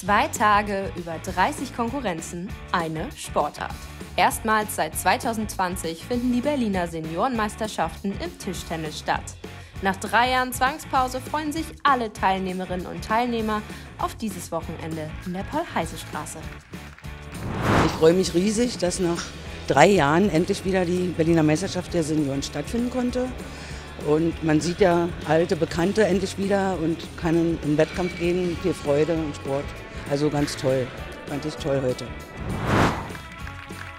Zwei Tage, über 30 Konkurrenzen, eine Sportart. Erstmals seit 2020 finden die Berliner Seniorenmeisterschaften im Tischtennis statt. Nach drei Jahren Zwangspause freuen sich alle Teilnehmerinnen und Teilnehmer auf dieses Wochenende in der Paul-Heise-Straße. Ich freue mich riesig, dass nach drei Jahren endlich wieder die Berliner Meisterschaft der Senioren stattfinden konnte. Und man sieht ja alte Bekannte endlich wieder und kann in den Wettkampf gehen, viel Freude und Sport. Also ganz toll, fand ich toll heute.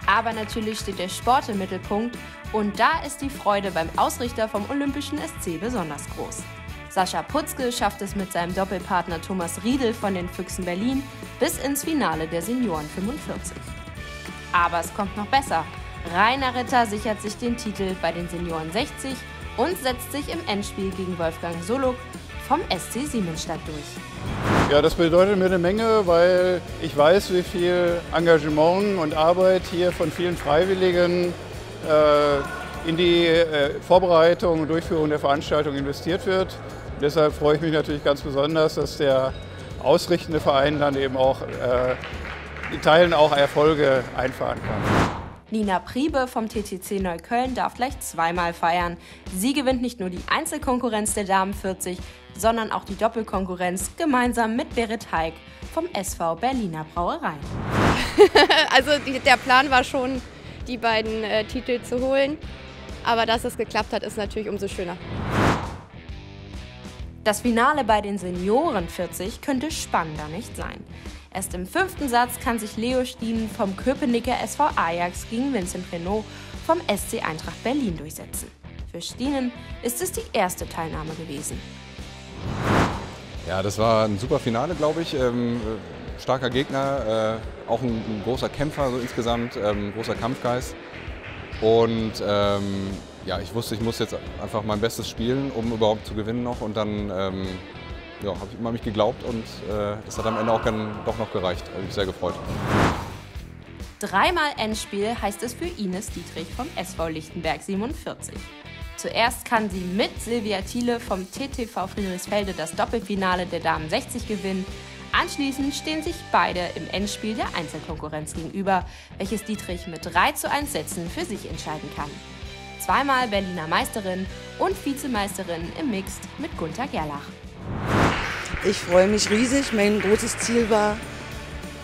Aber natürlich steht der Sport im Mittelpunkt und da ist die Freude beim Ausrichter vom Olympischen SC besonders groß. Sascha Putzke schafft es mit seinem Doppelpartner Thomas Riedel von den Füchsen Berlin bis ins Finale der Senioren 45. Aber es kommt noch besser. Rainer Ritter sichert sich den Titel bei den Senioren 60 und setzt sich im Endspiel gegen Wolfgang Soluk vom SC Siemensstadt durch. Ja, das bedeutet mir eine Menge, weil ich weiß, wie viel Engagement und Arbeit hier von vielen Freiwilligen äh, in die äh, Vorbereitung und Durchführung der Veranstaltung investiert wird. Deshalb freue ich mich natürlich ganz besonders, dass der ausrichtende Verein dann eben auch äh, in Teilen auch Erfolge einfahren kann. Nina Priebe vom TTC Neukölln darf gleich zweimal feiern. Sie gewinnt nicht nur die Einzelkonkurrenz der Damen 40, sondern auch die Doppelkonkurrenz gemeinsam mit Berit Heik vom SV Berliner Brauerei. also die, der Plan war schon, die beiden äh, Titel zu holen. Aber dass es geklappt hat, ist natürlich umso schöner. Das Finale bei den Senioren 40 könnte spannender nicht sein. Erst im fünften Satz kann sich Leo Stien vom Köpenicker SV Ajax gegen Vincent Renault vom SC Eintracht Berlin durchsetzen. Für Stienen ist es die erste Teilnahme gewesen. Ja, das war ein super Finale, glaube ich. Ähm, starker Gegner, äh, auch ein, ein, großer Kämpfer so insgesamt, ähm, großer Kampfgeist. Und ähm, ja, ich wusste, ich muss jetzt einfach mein Bestes spielen, um überhaupt zu gewinnen noch. Und dann ähm, ja, habe ich immer an mich geglaubt und äh, das hat am Ende auch dann doch noch gereicht. Habe mich sehr gefreut. Dreimal Endspiel heißt es für Ines Dietrich vom SV Lichtenberg 47. Zuerst kann sie mit Silvia Thiele vom TTV Friedrichsfelde das Doppelfinale der Damen 60 gewinnen. Anschließend stehen sich beide im Endspiel der Einzelkonkurrenz gegenüber, welches Dietrich mit 3 zu 1 Sätzen für sich entscheiden kann. Zweimal Berliner Meisterin und Vizemeisterin im Mixed mit Gunther Gerlach. Ich freue mich riesig. Mein großes Ziel war,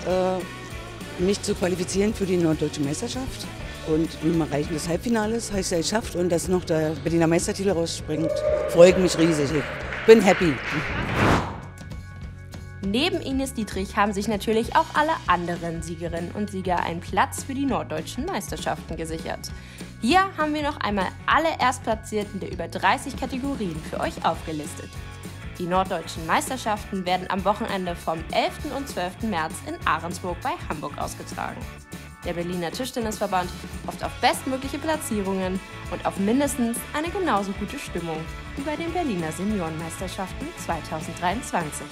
äh, mich zu qualifizieren für die Norddeutsche Meisterschaft. Und mit dem Erreichen des Halbfinales habe ich es ja geschafft und dass noch der Berliner Meistertitel rausspringt, freut mich riesig. Ich bin happy. Neben Ines Dietrich haben sich natürlich auch alle anderen Siegerinnen und Sieger einen Platz für die norddeutschen Meisterschaften gesichert. Hier haben wir noch einmal alle Erstplatzierten der über 30 Kategorien für euch aufgelistet. Die norddeutschen Meisterschaften werden am Wochenende vom 11. und 12. März in Ahrensburg bei Hamburg ausgetragen. Der Berliner Tischtennisverband hofft auf bestmögliche Platzierungen und auf mindestens eine genauso gute Stimmung wie bei den Berliner Seniorenmeisterschaften 2023.